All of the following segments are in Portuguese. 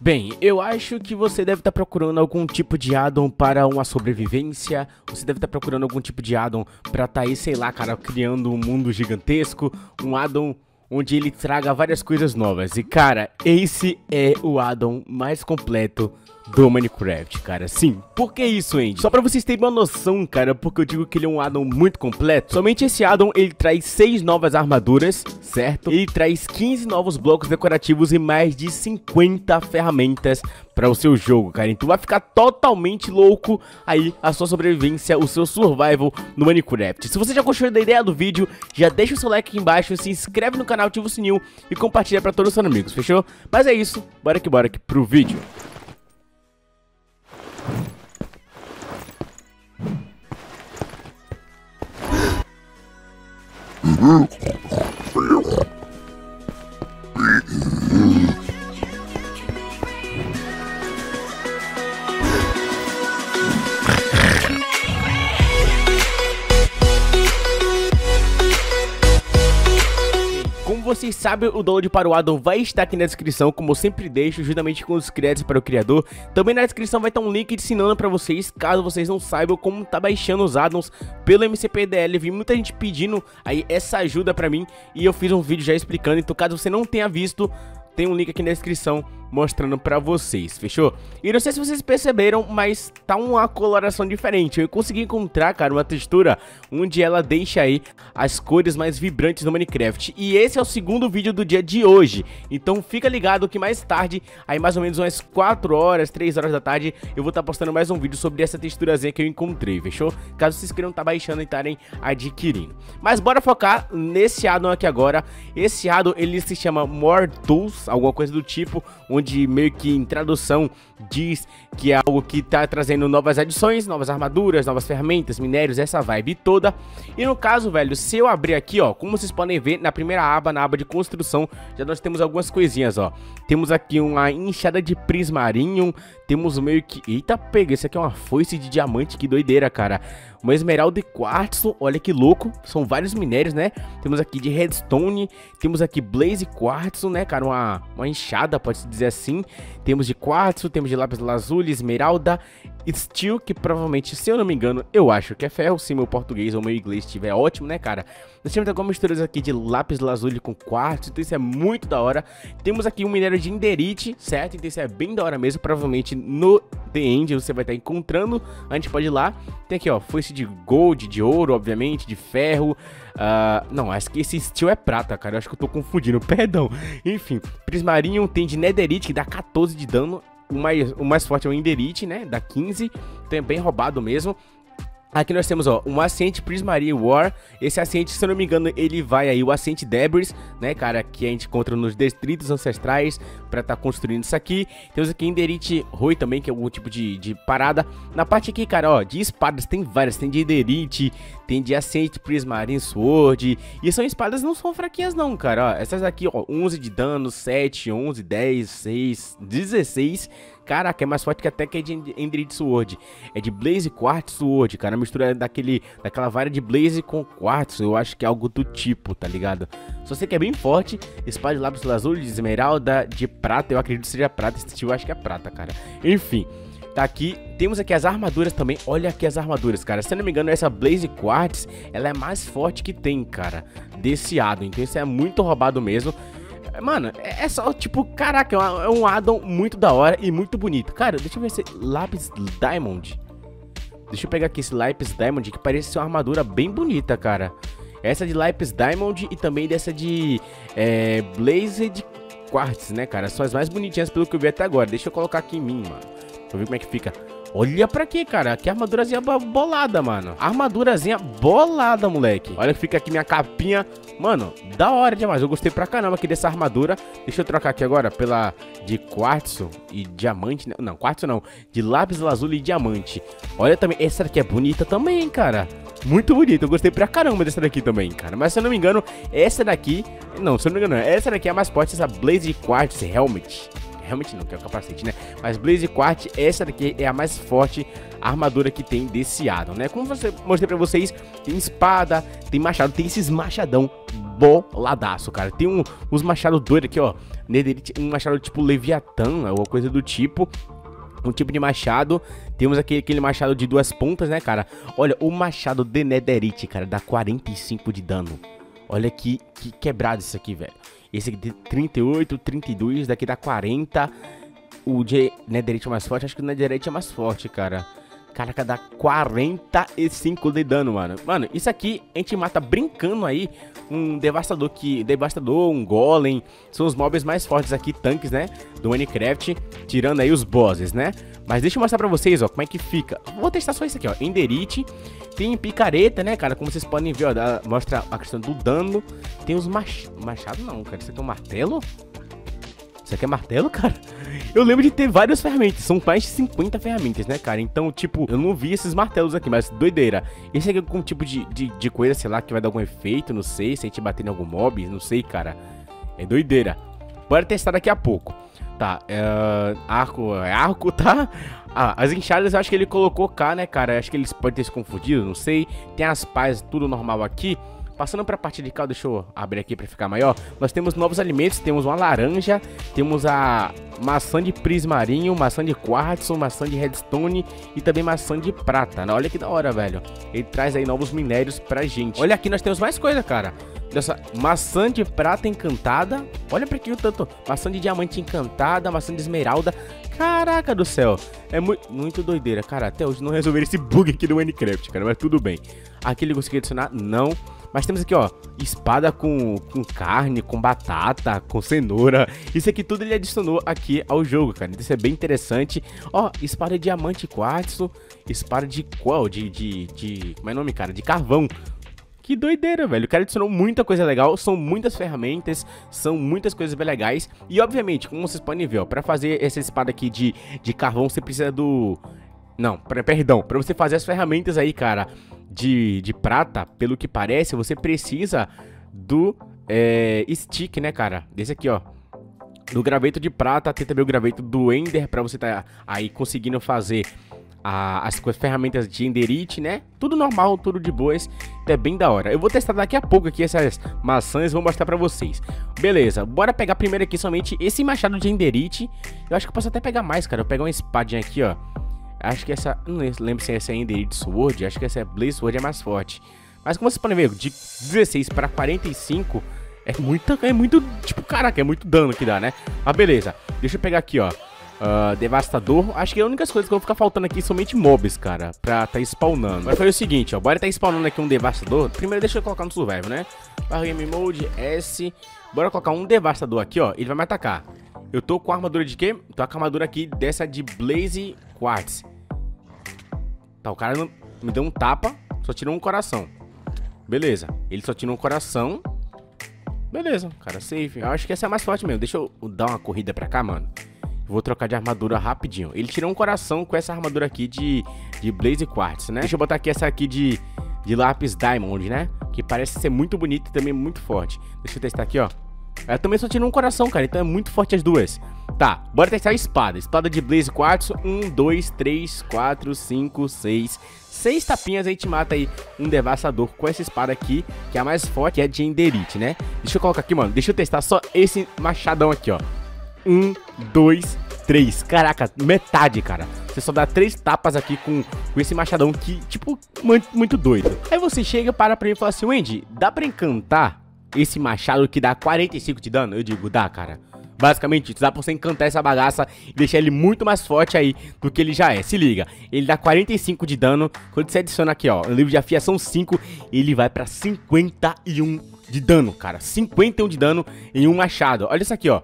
Bem, eu acho que você deve estar tá procurando algum tipo de addon para uma sobrevivência, você deve estar tá procurando algum tipo de addon para estar tá aí, sei lá, cara, criando um mundo gigantesco, um addon onde ele traga várias coisas novas. E cara, esse é o addon mais completo do Minecraft, cara. Sim, por que isso, Andy? Só pra vocês terem uma noção, cara, porque eu digo que ele é um addon muito completo. Somente esse addon, ele traz 6 novas armaduras, certo? Ele traz 15 novos blocos decorativos e mais de 50 ferramentas para o seu jogo, cara. Então vai ficar totalmente louco aí a sua sobrevivência, o seu survival no Minecraft. Se você já gostou da ideia do vídeo, já deixa o seu like aqui embaixo, se inscreve no canal, ativa o sininho e compartilha para todos os seus amigos, fechou? Mas é isso, bora que bora aqui pro vídeo. Como vocês sabem, o download para o addon vai estar aqui na descrição, como eu sempre deixo, juntamente com os créditos para o criador. Também na descrição vai estar um link ensinando para vocês, caso vocês não saibam como tá baixando os addons pelo MCPDL. Vi muita gente pedindo aí essa ajuda para mim e eu fiz um vídeo já explicando, então caso você não tenha visto, tem um link aqui na descrição mostrando pra vocês, fechou? E não sei se vocês perceberam, mas tá uma coloração diferente. Eu consegui encontrar, cara, uma textura onde ela deixa aí as cores mais vibrantes do Minecraft. E esse é o segundo vídeo do dia de hoje. Então fica ligado que mais tarde, aí mais ou menos umas 4 horas, 3 horas da tarde, eu vou estar tá postando mais um vídeo sobre essa texturazinha que eu encontrei, fechou? Caso vocês queiram tá baixando e estarem adquirindo. Mas bora focar nesse addon aqui agora. Esse addon, ele se chama More Tools, alguma coisa do tipo, onde meio que em tradução diz que é algo que tá trazendo novas adições, novas armaduras, novas ferramentas, minérios, essa vibe toda. E no caso, velho, se eu abrir aqui, ó, como vocês podem ver, na primeira aba, na aba de construção, já nós temos algumas coisinhas, ó. Temos aqui uma enxada de prismarinho, temos meio que... Eita, pega, isso aqui é uma foice de diamante, que doideira, cara. Uma esmeralda de quartzo, olha que louco, são vários minérios, né? Temos aqui de redstone, temos aqui blaze quartzo, né, cara, uma, uma enxada, pode-se dizer assim. Temos de quartzo, temos de lápis lazuli, esmeralda, steel, que provavelmente, se eu não me engano, eu acho que é ferro, se meu português ou meu inglês estiver ótimo, né, cara? Nós temos algumas misturas aqui de lápis lazuli com quartzo, então isso é muito da hora. Temos aqui um minério de enderite, certo? Então isso é bem da hora mesmo, provavelmente no The End você vai estar encontrando, a gente pode ir lá. Tem aqui, ó, de gold, de ouro, obviamente, de ferro. Uh, não, acho que esse steel é prata, cara. Eu acho que eu tô confundindo, perdão. Enfim, prismarinho tem de netherite, que dá 14 de dano. O mais, o mais forte é o enderite, né? Dá 15. Então é roubado mesmo. Aqui nós temos, ó, um Ascent Prismaria War. Esse Ascent, se eu não me engano, ele vai aí, o Ascent Debris, né, cara, que a gente encontra nos Distritos Ancestrais pra tá construindo isso aqui. Temos aqui Enderite Rui também, que é algum tipo de, de parada. Na parte aqui, cara, ó, de espadas tem várias. Tem de Enderite, tem de Ascent Prismaria Sword. E são espadas não são fraquinhas não, cara, ó. Essas aqui, ó, 11 de dano, 7, 11, 10, 6, 16 Caraca, é mais forte que até que é de Endrit Sword. É de Blaze Quartz Sword, cara. A mistura daquele, daquela vara de Blaze com Quartz. Eu acho que é algo do tipo, tá ligado? Só sei que é bem forte. Espada de lápis azul, de esmeralda, de prata. Eu acredito que seja prata. Esse tipo eu acho que é prata, cara. Enfim. Tá aqui, temos aqui as armaduras também, olha aqui as armaduras, cara Se não me engano, essa Blaze Quartz, ela é mais forte que tem, cara Desse Ado, então isso é muito roubado mesmo Mano, é, é só, tipo, caraca, é um addon muito da hora e muito bonito. Cara, deixa eu ver esse Lápis Diamond. Deixa eu pegar aqui esse Lápis Diamond, que parece ser uma armadura bem bonita, cara. Essa de Lápis Diamond e também dessa de é, Blazed Quartz, né, cara? São as mais bonitinhas pelo que eu vi até agora. Deixa eu colocar aqui em mim, mano. Pra ver como é que fica. Olha pra quê, cara? Que armadurazinha bolada, mano. Armadurazinha bolada, moleque. Olha que fica aqui minha capinha. Mano, da hora demais. Eu gostei pra caramba aqui dessa armadura. Deixa eu trocar aqui agora pela de quartzo e diamante. Né? Não, quartzo não. De lápis azul e diamante. Olha também. Essa daqui é bonita também, cara. Muito bonita. Eu gostei pra caramba dessa daqui também, cara. Mas se eu não me engano, essa daqui... Não, se eu não me engano, essa daqui é a mais forte. Essa Blaze Quartz Helmet realmente não, que é o capacete, né? Mas Blaze Quart, essa daqui é a mais forte armadura que tem desse Adam, né? Como você mostrei pra vocês, tem espada, tem machado, tem esses machadão boladaço, cara. Tem um, uns machados doidos aqui, ó. Netherite, um machado tipo Leviatã, ou coisa do tipo um tipo de machado. Temos aqui aquele machado de duas pontas, né, cara? Olha, o machado de Netherite, cara, dá 45 de dano. Olha que, que quebrado isso aqui, velho. Esse aqui de 38, 32, daqui dá 40. O de Netherite é mais forte, acho que o Netherite é mais forte, cara. Caraca, dá 45 de dano, mano. Mano, isso aqui a gente mata brincando aí um devastador que devastador, um golem, são os mobs mais fortes aqui, tanques, né, do Minecraft, tirando aí os bosses, né? Mas deixa eu mostrar pra vocês, ó, como é que fica. Vou testar só isso aqui, ó, Enderite, tem picareta, né, cara, como vocês podem ver, ó, dá, mostra a questão do dano. Tem os mach... machado não, cara, isso aqui é um martelo? Isso aqui é martelo, cara? Eu lembro de ter várias ferramentas, são mais de 50 ferramentas, né, cara? Então, tipo, eu não vi esses martelos aqui, mas doideira. Esse aqui é com tipo de, de, de coisa, sei lá, que vai dar algum efeito, não sei, se a gente bater em algum mob, não sei, cara. É doideira. Bora testar daqui a pouco. Tá, é... Arco, é arco, tá? Ah, as enxadas eu acho que ele colocou cá, né, cara? Acho que eles podem ter se confundido, não sei. Tem as pás, tudo normal aqui. Passando para a parte de cá, deixa eu abrir aqui para ficar maior. Nós temos novos alimentos, temos uma laranja, temos a maçã de prismarinho, maçã de quartzo, maçã de redstone e também maçã de prata. Né? Olha que da hora, velho. Ele traz aí novos minérios pra gente. Olha aqui, nós temos mais coisa, cara. Dessa maçã de prata encantada. Olha pra aqui o tanto. Maçã de diamante encantada, maçã de esmeralda. Caraca do céu. É muito, muito doideira, cara. Até hoje não resolveram esse bug aqui do Minecraft, cara. Mas tudo bem. Aqui ele conseguiu adicionar? Não. Mas temos aqui, ó, espada com, com carne, com batata, com cenoura. Isso aqui tudo ele adicionou aqui ao jogo, cara. Isso é bem interessante. Ó, espada de diamante quartzo, espada de qual? De, de, de... Como é o nome, cara? De carvão. Que doideira, velho. O cara adicionou muita coisa legal, são muitas ferramentas, são muitas coisas bem legais. E, obviamente, como vocês podem ver, ó, pra fazer essa espada aqui de, de carvão, você precisa do... Não, pra, perdão, pra você fazer as ferramentas aí, cara, de, de prata, pelo que parece, você precisa do é, stick, né, cara? Desse aqui, ó. Do graveto de prata, tem também o graveto do Ender pra você tá aí conseguindo fazer a, as, as ferramentas de Enderite, né? Tudo normal, tudo de boas, é bem da hora. Eu vou testar daqui a pouco aqui essas maçãs, vou mostrar pra vocês. Beleza, bora pegar primeiro aqui somente esse machado de Enderite. Eu acho que eu posso até pegar mais, cara. Eu pegar uma espadinha aqui, ó. Acho que essa. Não lembro se essa é Enderite Sword. Acho que essa é Blaze Sword é mais forte. Mas como vocês podem ver, de 16 para 45 é muito. É muito. Tipo, caraca, é muito dano que dá, né? Mas beleza. Deixa eu pegar aqui, ó. Uh, devastador. Acho que a única coisa que vão ficar faltando aqui somente mobs, cara. Pra tá spawnando. Mas foi o seguinte, ó. Bora tá spawnando aqui um devastador. Primeiro deixa eu colocar no survival, né? Barra Game Mode, S. Bora colocar um devastador aqui, ó. Ele vai me atacar. Eu tô com a armadura de quê? Tô com a armadura aqui dessa de Blaze Quartz. Tá, o cara não, me deu um tapa, só tirou um coração. Beleza, ele só tirou um coração. Beleza, cara safe. Eu acho que essa é mais forte mesmo. Deixa eu dar uma corrida pra cá, mano. Vou trocar de armadura rapidinho. Ele tirou um coração com essa armadura aqui de, de Blaze Quartz, né? Deixa eu botar aqui essa aqui de, de Lápis Diamond, né? Que parece ser muito bonita e também muito forte. Deixa eu testar aqui, ó. Ela também só tirou um coração, cara. Então é muito forte as duas. Tá, bora testar a espada. Espada de Blaze Quartz. Um, dois, três, quatro, cinco, seis. Seis tapinhas a gente mata aí um devastador com essa espada aqui, que é a mais forte, é de Enderite, né? Deixa eu colocar aqui, mano. Deixa eu testar só esse machadão aqui, ó. Um, dois, três. Caraca, metade, cara. Você só dá três tapas aqui com, com esse machadão que, tipo, muito, muito doido. Aí você chega, para pra mim e fala assim, Wendy, dá pra encantar esse machado que dá 45 de dano? Eu digo, dá, cara. Basicamente, dá pra você encantar essa bagaça e deixar ele muito mais forte aí do que ele já é. Se liga, ele dá 45 de dano. Quando você adiciona aqui, ó, no livro de afiação 5, ele vai pra 51 de dano, cara. 51 de dano em um machado. Olha isso aqui, ó.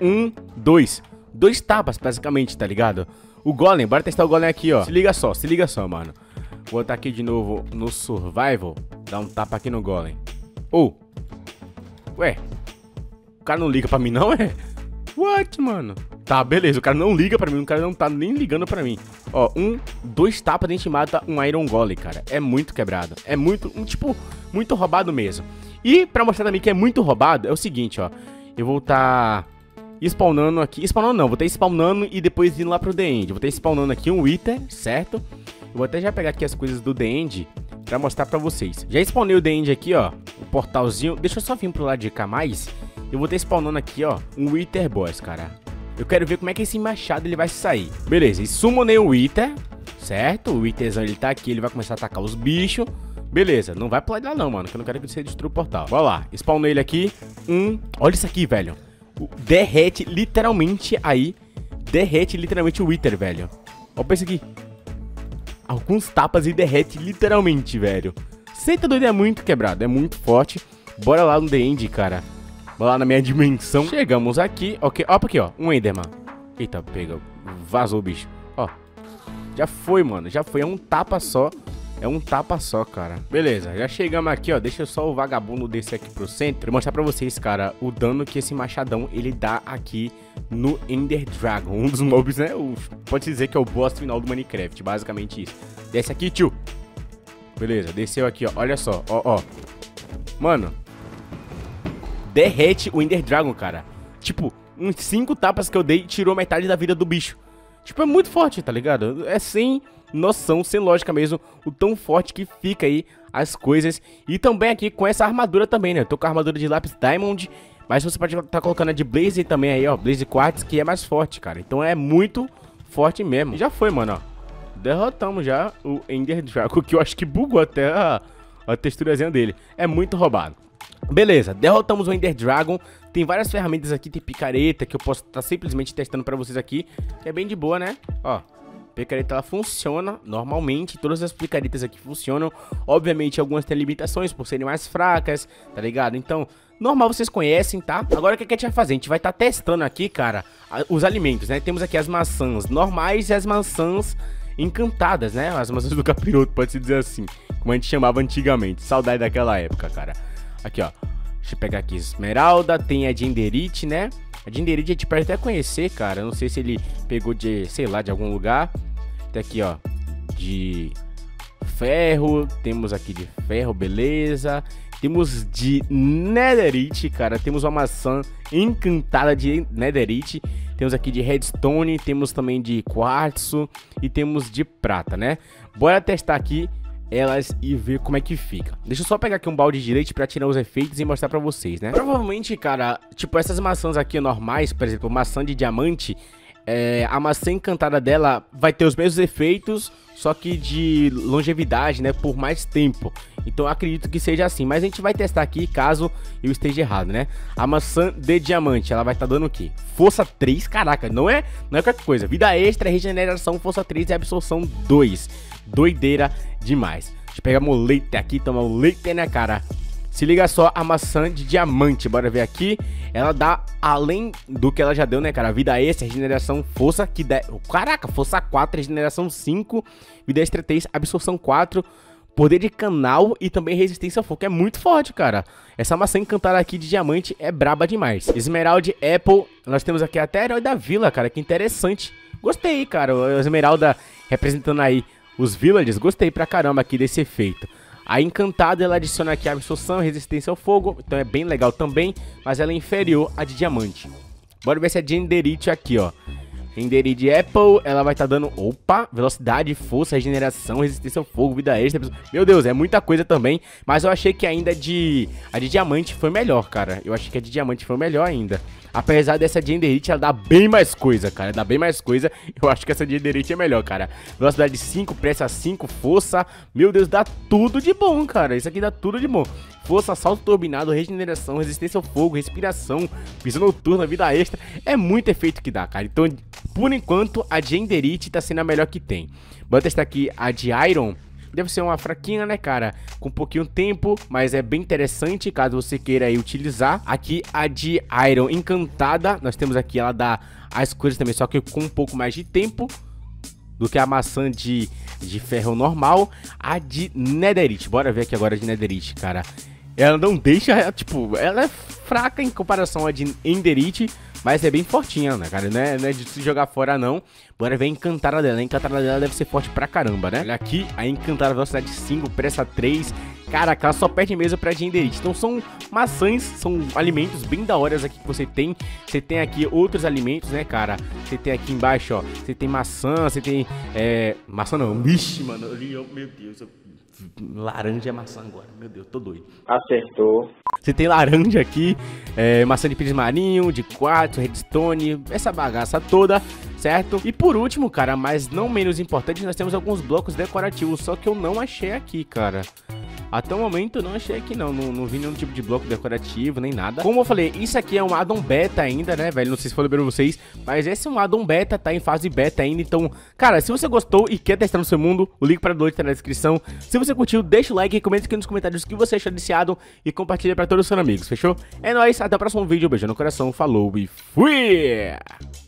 Um, dois. Dois tapas, basicamente, tá ligado? O Golem, bora testar o Golem aqui, ó. Se liga só, se liga só, mano. Vou botar aqui de novo no Survival. Dar um tapa aqui no Golem. Ou, oh, Ué, o cara não liga pra mim não, é? What, mano? Tá, beleza, o cara não liga pra mim, o cara não tá nem ligando pra mim. Ó, um, dois tapas a gente mata um Iron Golem, cara. É muito quebrado. É muito, um, tipo, muito roubado mesmo. E pra mostrar também que é muito roubado, é o seguinte, ó. Eu vou tá spawnando aqui. Spawnando não, vou tá spawnando e depois indo lá pro The End. Vou tá spawnando aqui um Wither, certo? Vou até já pegar aqui as coisas do The End pra mostrar pra vocês. Já spawnei o The End aqui, ó, o portalzinho. Deixa eu só vir pro lado de cá mais. Eu vou ter spawnando aqui, ó, um Wither Boss, cara. Eu quero ver como é que esse machado ele vai sair. Beleza, e summonei o Wither, certo? O Witherzão ele tá aqui, ele vai começar a atacar os bichos. Beleza, não vai lado lá não, mano, que eu não quero que você destrua o portal. Bora lá, spawnei ele aqui. Um, olha isso aqui, velho. Derrete literalmente aí. Derrete literalmente o Wither, velho. Pra isso aqui. Alguns tapas e derrete literalmente, velho. Senta doido é muito quebrado, é muito forte. Bora lá no The End, cara. Bora lá na minha dimensão. Chegamos aqui, ok. Ó, aqui, ó. Um Enderman. Eita, pega. Vazou o bicho. Ó. Já foi, mano. Já foi. É um tapa só. É um tapa só, cara. Beleza, já chegamos aqui, ó. Deixa só o vagabundo descer aqui pro centro e mostrar pra vocês, cara, o dano que esse machadão, ele dá aqui no Ender Dragon. Um dos mobs, né? Pode dizer que é o boss final do Minecraft, basicamente isso. Desce aqui, tio. Beleza, desceu aqui, ó. Olha só, ó, ó. Mano. Derrete o Ender Dragon, cara. Tipo, uns 5 tapas que eu dei tirou metade da vida do bicho. Tipo, é muito forte, tá ligado? É sem noção, sem lógica mesmo, o tão forte que fica aí as coisas. E também aqui com essa armadura também, né? Eu tô com a armadura de lápis Diamond, mas você pode estar tá colocando a de Blaze também aí, ó. Blaze Quartz, que é mais forte, cara. Então é muito forte mesmo. E já foi, mano, ó. Derrotamos já o Ender Dragon, que eu acho que bugou até a, a texturazinha dele. É muito roubado. Beleza, derrotamos o Ender Dragon. Tem várias ferramentas aqui, tem picareta, que eu posso estar tá simplesmente testando pra vocês aqui. Que é bem de boa, né? Ó, picareta ela funciona normalmente, todas as picaretas aqui funcionam. Obviamente, algumas têm limitações por serem mais fracas, tá ligado? Então, normal vocês conhecem, tá? Agora o que a gente vai fazer? A gente vai estar tá testando aqui, cara, os alimentos, né? Temos aqui as maçãs normais e as maçãs encantadas, né? As maçãs do capiroto, pode-se dizer assim, como a gente chamava antigamente. Saudade daquela época, cara. Aqui, ó. Deixa eu pegar aqui. Esmeralda, tem a Dinderite, né? A Dinderite a gente pode até conhecer, cara. Não sei se ele pegou de, sei lá, de algum lugar. Tem aqui, ó. De ferro. Temos aqui de ferro, beleza. Temos de Netherite, cara. Temos uma maçã encantada de Netherite. Temos aqui de Redstone. Temos também de quartzo. E temos de prata, né? Bora testar aqui elas e ver como é que fica. Deixa eu só pegar aqui um balde de leite pra tirar os efeitos e mostrar pra vocês, né? Provavelmente, cara, tipo, essas maçãs aqui normais, por exemplo, maçã de diamante, é, a maçã encantada dela vai ter os mesmos efeitos, só que de longevidade, né, por mais tempo. Então acredito que seja assim, mas a gente vai testar aqui caso eu esteja errado, né? A maçã de diamante, ela vai estar tá dando o quê? Força 3, caraca, não é, não é qualquer coisa. Vida extra, regeneração, força 3 e absorção 2. Doideira demais. Deixa eu pegar meu leite aqui, tomar o leite na cara. Se liga só a maçã de diamante, bora ver aqui. Ela dá, além do que ela já deu, né, cara? Vida extra, regeneração, força, que dá... Caraca, força 4, regeneração 5, vida extra 3, absorção 4, poder de canal e também resistência ao fogo. É muito forte, cara. Essa maçã encantada aqui de diamante é braba demais. Esmeralda Apple, nós temos aqui até herói da vila, cara, que interessante. Gostei, cara, Esmeralda representando aí os villagers, gostei pra caramba aqui desse efeito. A encantada ela adiciona aqui absorção, resistência ao fogo, então é bem legal também, mas ela é inferior à de diamante. Bora ver se a de Enderite aqui, ó. Enderite Apple, ela vai estar tá dando, opa, velocidade, força, regeneração, resistência ao fogo, vida extra. Meu Deus, é muita coisa também, mas eu achei que ainda de a de diamante foi melhor, cara. Eu achei que a de diamante foi melhor ainda. Apesar dessa de Enderite, ela dá bem mais coisa, cara. Dá bem mais coisa. Eu acho que essa de Enderite é melhor, cara. Velocidade 5, pressa 5, força. Meu Deus, dá tudo de bom, cara. Isso aqui dá tudo de bom. Força, salto turbinado, regeneração, resistência ao fogo, respiração, visão noturna, vida extra. É muito efeito que dá, cara. Então, por enquanto, a de Enderite tá sendo a melhor que tem. Vou testar aqui a de Iron. Deve ser uma fraquinha, né, cara? Com pouquinho tempo, mas é bem interessante caso você queira aí utilizar. Aqui a de Iron Encantada, nós temos aqui, ela dá as coisas também, só que com um pouco mais de tempo do que a maçã de, de ferro normal. A de Netherite, bora ver aqui agora a de Netherite, cara. Ela não deixa, tipo, ela é fraca em comparação à de Enderite, mas é bem fortinha, né, cara? Não é, não é de se jogar fora, não. Bora ver a encantada dela. A encantada dela deve ser forte pra caramba, né? Olha aqui, a encantada velocidade 5, pressa 3. Caraca, ela só perde mesmo pra Genderite. Então são maçãs, são alimentos bem da hora aqui que você tem. Você tem aqui outros alimentos, né, cara? Você tem aqui embaixo, ó. Você tem maçã, você tem. É. Maçã não, vixe, mano. Meu Deus, eu laranja e maçã agora. Meu Deus, tô doido. Acertou. Você tem laranja aqui, é, maçã de pires marinho, de quartzo, redstone, essa bagaça toda, certo? E por último, cara, mas não menos importante, nós temos alguns blocos decorativos, só que eu não achei aqui, cara. Até o momento não achei aqui não, não, não vi nenhum tipo de bloco decorativo, nem nada. Como eu falei, isso aqui é um addon beta ainda, né, velho? Não sei se foi pra vocês, mas esse é um addon beta, tá em fase beta ainda. Então, cara, se você gostou e quer testar no seu mundo, o link para download tá na descrição. Se você curtiu, deixa o like, comenta aqui nos comentários o que você achou desse addon e compartilha pra todos os seus amigos, fechou? É nóis, até o próximo vídeo, beijo no coração, falou e fui!